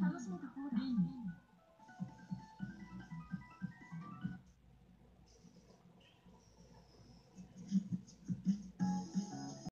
楽しめた方だ。